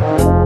Bye.